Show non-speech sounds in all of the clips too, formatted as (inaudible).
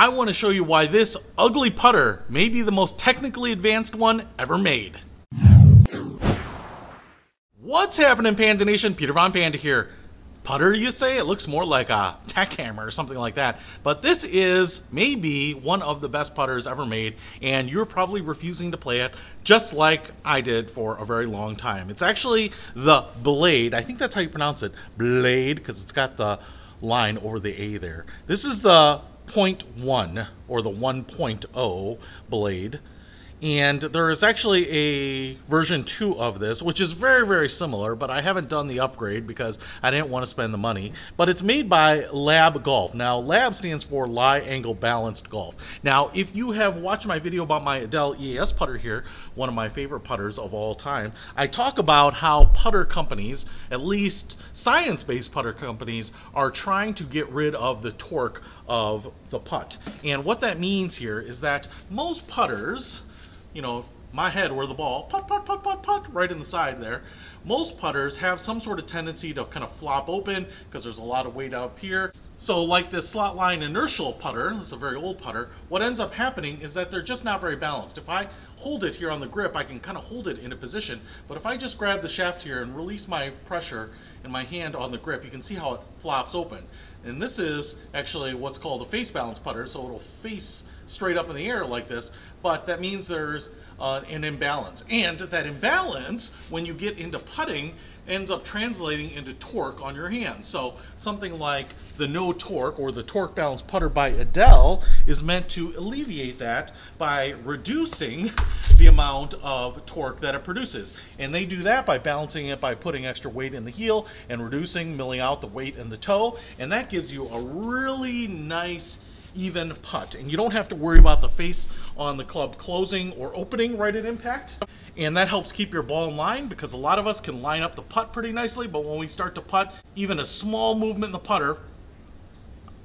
I want to show you why this ugly putter may be the most technically advanced one ever made. What's happening, Panda Nation? Peter Von Panda here. Putter, you say? It looks more like a tack hammer or something like that. But this is maybe one of the best putters ever made, and you're probably refusing to play it just like I did for a very long time. It's actually the Blade. I think that's how you pronounce it. Blade, because it's got the line over the A there. This is the 0.1 or the 1.0 Blade and there is actually a version 2 of this which is very very similar but I haven't done the upgrade because I didn't want to spend the money. But it's made by Lab Golf. Now Lab stands for Lie Angle Balanced Golf. Now if you have watched my video about my Edel EAS putter here one of my favorite putters of all time I talk about how putter companies at least science-based putter companies are trying to get rid of the torque of the putt. And what that means here is that most putters you know, my head where the ball, putt, putt, putt, putt, putt, right in the side there. Most putters have some sort of tendency to kind of flop open because there's a lot of weight up here. So like this Slotline inertial putter, is a very old putter, what ends up happening is that they're just not very balanced. If I hold it here on the grip, I can kind of hold it in a position, but if I just grab the shaft here and release my pressure in my hand on the grip, you can see how it flops open. And this is actually what's called a face balance putter, so it'll face straight up in the air like this, but that means there's uh, an imbalance. And that imbalance, when you get into putting, ends up translating into torque on your hand. So something like the no torque or the torque balance putter by Edel is meant to alleviate that by reducing the amount of torque that it produces. And they do that by balancing it by putting extra weight in the heel and reducing, milling out the weight in the toe. And that gives you a really nice even putt. And you don't have to worry about the face on the club closing or opening right at impact. And that helps keep your ball in line because a lot of us can line up the putt pretty nicely, but when we start to putt, even a small movement in the putter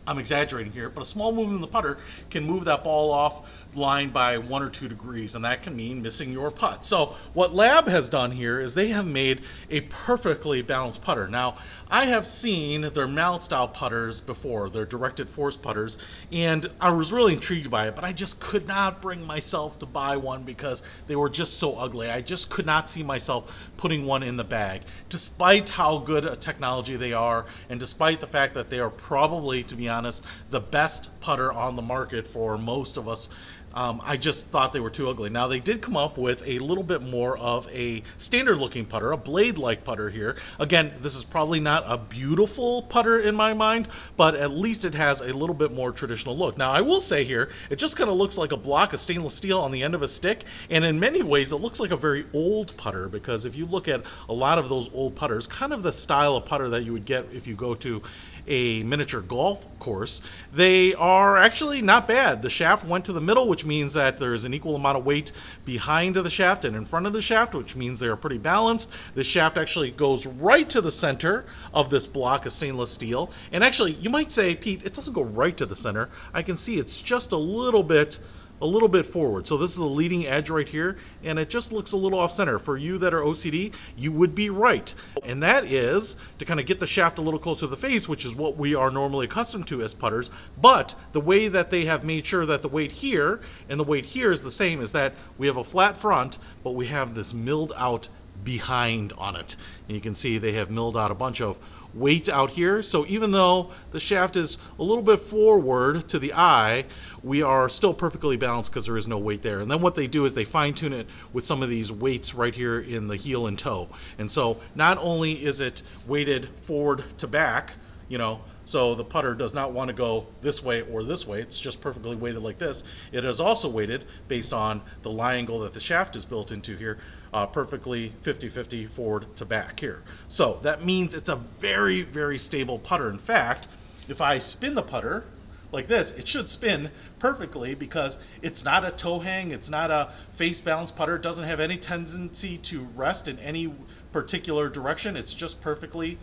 I'm exaggerating here, but a small movement in the putter can move that ball off line by one or two degrees, and that can mean missing your putt. So what Lab has done here is they have made a perfectly balanced putter. Now, I have seen their mallet style putters before, their directed force putters, and I was really intrigued by it, but I just could not bring myself to buy one because they were just so ugly. I just could not see myself putting one in the bag, despite how good a technology they are, and despite the fact that they are probably, to be honest, honest, the best putter on the market for most of us. Um, I just thought they were too ugly. Now they did come up with a little bit more of a standard looking putter, a blade like putter here. Again, this is probably not a beautiful putter in my mind, but at least it has a little bit more traditional look. Now I will say here, it just kind of looks like a block of stainless steel on the end of a stick, and in many ways it looks like a very old putter because if you look at a lot of those old putters, kind of the style of putter that you would get if you go to a miniature golf course, they are actually not bad. The shaft went to the middle, which means that there's an equal amount of weight behind the shaft and in front of the shaft, which means they're pretty balanced. The shaft actually goes right to the center of this block of stainless steel. And actually, you might say, Pete, it doesn't go right to the center. I can see it's just a little bit a little bit forward. So this is the leading edge right here, and it just looks a little off center. For you that are OCD, you would be right. And that is to kind of get the shaft a little closer to the face, which is what we are normally accustomed to as putters. But the way that they have made sure that the weight here and the weight here is the same is that we have a flat front, but we have this milled out behind on it. And you can see they have milled out a bunch of weight out here. So even though the shaft is a little bit forward to the eye, we are still perfectly balanced because there is no weight there. And then what they do is they fine tune it with some of these weights right here in the heel and toe. And so not only is it weighted forward to back, you know, so the putter does not want to go this way or this way. It's just perfectly weighted like this. It is also weighted based on the lie angle that the shaft is built into here, uh, perfectly 50-50 forward to back here. So that means it's a very, very stable putter. In fact, if I spin the putter like this, it should spin perfectly because it's not a toe hang, it's not a face balance putter, it doesn't have any tendency to rest in any particular direction. It's just perfectly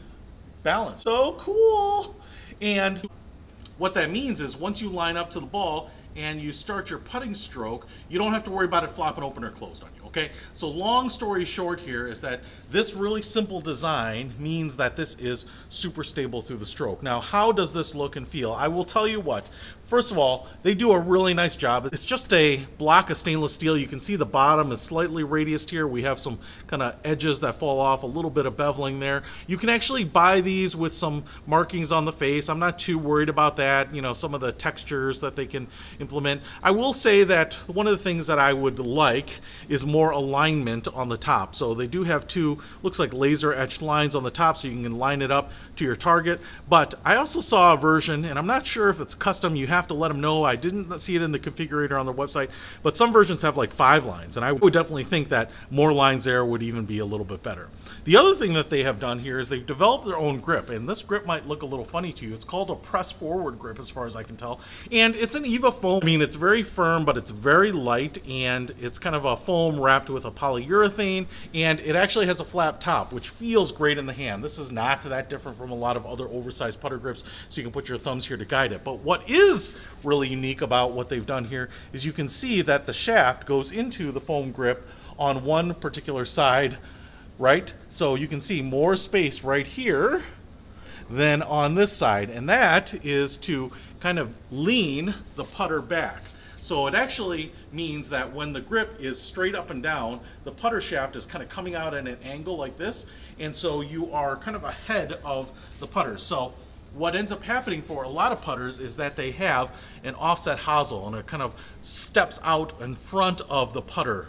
balanced. So cool! And what that means is once you line up to the ball and you start your putting stroke, you don't have to worry about it flopping open or closed on you, okay? So long story short here is that this really simple design means that this is super stable through the stroke. Now, how does this look and feel? I will tell you what. First of all, they do a really nice job. It's just a block of stainless steel. You can see the bottom is slightly radiused here. We have some kind of edges that fall off, a little bit of beveling there. You can actually buy these with some markings on the face. I'm not too worried about that, you know, some of the textures that they can implement. I will say that one of the things that I would like is more alignment on the top. So they do have two, looks like laser etched lines on the top so you can line it up to your target. But I also saw a version, and I'm not sure if it's custom, you have to let them know. I didn't see it in the configurator on their website, but some versions have like five lines, and I would definitely think that more lines there would even be a little bit better. The other thing that they have done here is they've developed their own grip, and this grip might look a little funny to you. It's called a press forward grip as far as I can tell, and it's an EVA foam. I mean, it's very firm, but it's very light, and it's kind of a foam wrapped with a polyurethane, and it actually has a flat top, which feels great in the hand. This is not that different from a lot of other oversized putter grips, so you can put your thumbs here to guide it. But what is really unique about what they've done here is you can see that the shaft goes into the foam grip on one particular side, right? So you can see more space right here than on this side. And that is to kind of lean the putter back. So it actually means that when the grip is straight up and down, the putter shaft is kind of coming out at an angle like this. And so you are kind of ahead of the putter. So what ends up happening for a lot of putters is that they have an offset hosel and it kind of steps out in front of the putter.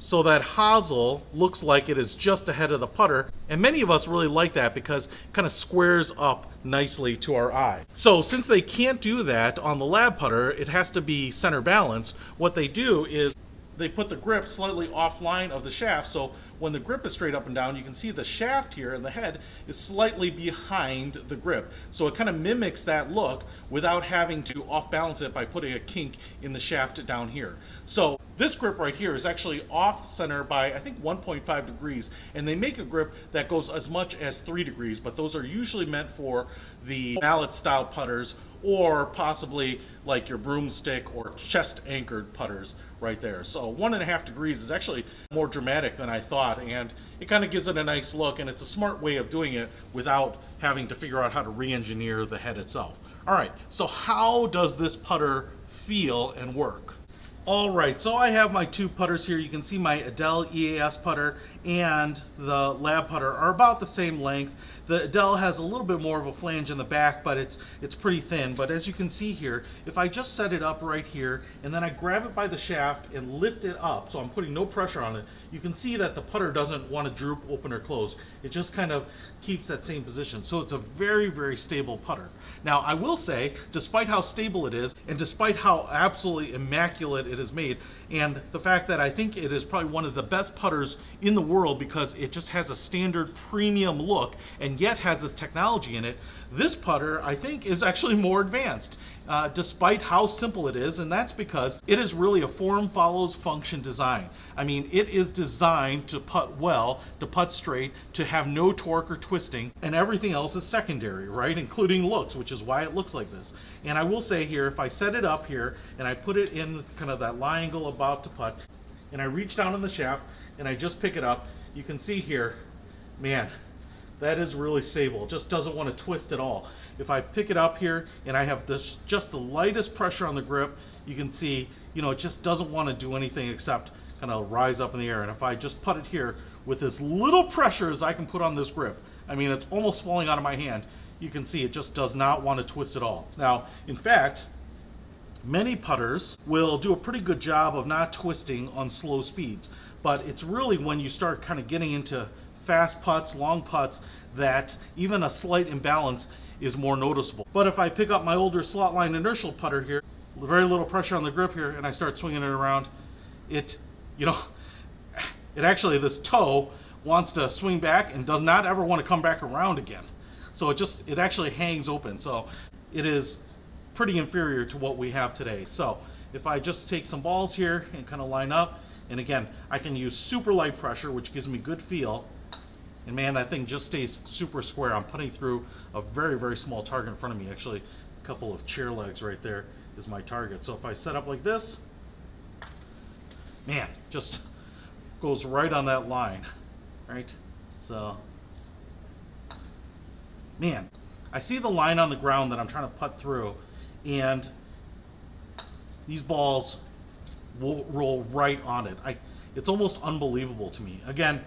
So that hosel looks like it is just ahead of the putter. And many of us really like that because it kind of squares up nicely to our eye. So since they can't do that on the lab putter, it has to be center balanced. What they do is they put the grip slightly offline of the shaft so when the grip is straight up and down you can see the shaft here and the head is slightly behind the grip so it kind of mimics that look without having to off balance it by putting a kink in the shaft down here so this grip right here is actually off center by I think 1.5 degrees and they make a grip that goes as much as 3 degrees but those are usually meant for the mallet style putters or possibly like your broomstick or chest anchored putters right there. So one and a half degrees is actually more dramatic than I thought and it kind of gives it a nice look and it's a smart way of doing it without having to figure out how to re-engineer the head itself. All right, so how does this putter feel and work? All right, so I have my two putters here. You can see my Edel EAS putter and the lab putter are about the same length. The Edel has a little bit more of a flange in the back, but it's it's pretty thin. But as you can see here, if I just set it up right here and then I grab it by the shaft and lift it up, so I'm putting no pressure on it, you can see that the putter doesn't want to droop, open, or close. It just kind of keeps that same position. So it's a very, very stable putter. Now, I will say, despite how stable it is, and despite how absolutely immaculate it is made, and the fact that I think it is probably one of the best putters in the world because it just has a standard premium look and yet has this technology in it, this putter I think is actually more advanced uh, despite how simple it is and that's because it is really a form follows function design. I mean it is designed to putt well, to putt straight, to have no torque or twisting and everything else is secondary, right? Including looks, which is why it looks like this. And I will say here, if I set it up here and I put it in kind of that lie angle about to putt and I reach down in the shaft and I just pick it up, you can see here, man, that is really stable. It just doesn't want to twist at all. If I pick it up here and I have this just the lightest pressure on the grip, you can see, you know, it just doesn't want to do anything except kind of rise up in the air. And if I just put it here with as little pressure as I can put on this grip, I mean, it's almost falling out of my hand, you can see it just does not want to twist at all. Now, in fact, many putters will do a pretty good job of not twisting on slow speeds, but it's really when you start kind of getting into fast putts, long putts, that even a slight imbalance is more noticeable. But if I pick up my older Slotline inertial putter here, very little pressure on the grip here, and I start swinging it around, it, you know, (laughs) it actually, this toe wants to swing back and does not ever want to come back around again. So it just, it actually hangs open. So it is pretty inferior to what we have today. So if I just take some balls here and kind of line up, and again, I can use super light pressure, which gives me good feel, and man, that thing just stays super square. I'm putting through a very, very small target in front of me. Actually, a couple of chair legs right there. is my target. So if I set up like this, man, just goes right on that line, right? So, man, I see the line on the ground that I'm trying to putt through, and these balls will roll right on it. I, it's almost unbelievable to me. Again,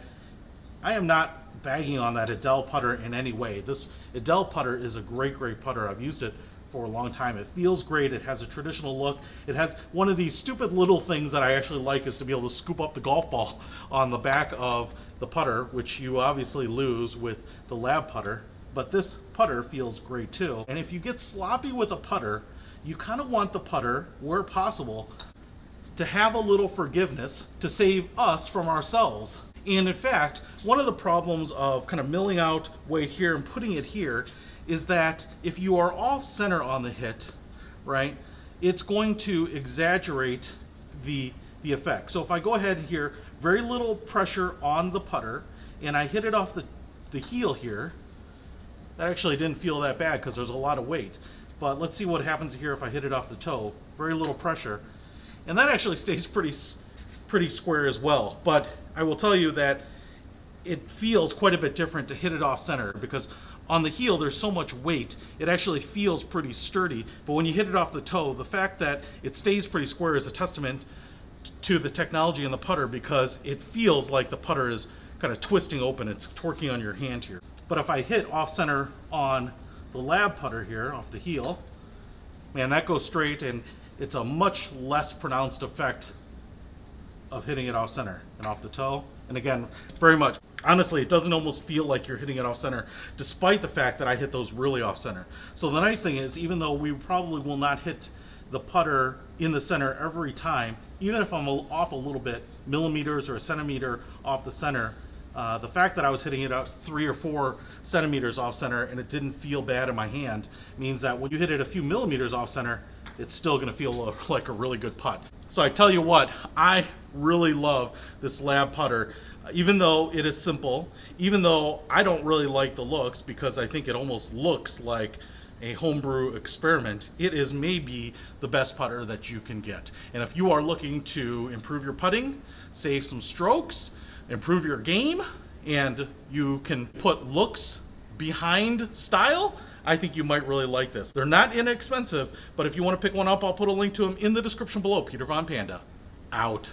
I am not bagging on that Edel putter in any way. This Edel putter is a great, great putter. I've used it for a long time. It feels great. It has a traditional look. It has one of these stupid little things that I actually like is to be able to scoop up the golf ball (laughs) on the back of the putter, which you obviously lose with the lab putter. But this putter feels great too. And if you get sloppy with a putter, you kind of want the putter, where possible, to have a little forgiveness to save us from ourselves. And in fact, one of the problems of kind of milling out weight here and putting it here is that if you are off center on the hit, right, it's going to exaggerate the, the effect. So if I go ahead here, very little pressure on the putter, and I hit it off the, the heel here, that actually didn't feel that bad because there's a lot of weight. But let's see what happens here if I hit it off the toe. Very little pressure. And that actually (laughs) stays pretty, pretty square as well. But I will tell you that it feels quite a bit different to hit it off center because on the heel there's so much weight it actually feels pretty sturdy. But when you hit it off the toe the fact that it stays pretty square is a testament to the technology in the putter because it feels like the putter is kind of twisting open. It's torquing on your hand here. But if I hit off center on the lab putter here off the heel man that goes straight and it's a much less pronounced effect of hitting it off center and off the toe. And again, very much, honestly, it doesn't almost feel like you're hitting it off center, despite the fact that I hit those really off center. So the nice thing is, even though we probably will not hit the putter in the center every time, even if I'm off a little bit, millimeters or a centimeter off the center, uh, the fact that I was hitting it out three or four centimeters off center and it didn't feel bad in my hand means that when you hit it a few millimeters off center, it's still gonna feel (laughs) like a really good putt. So I tell you what, I really love this lab putter. Even though it is simple, even though I don't really like the looks because I think it almost looks like a homebrew experiment, it is maybe the best putter that you can get. And if you are looking to improve your putting, save some strokes, improve your game, and you can put looks behind style, I think you might really like this. They're not inexpensive, but if you want to pick one up, I'll put a link to them in the description below. Peter Von Panda, out.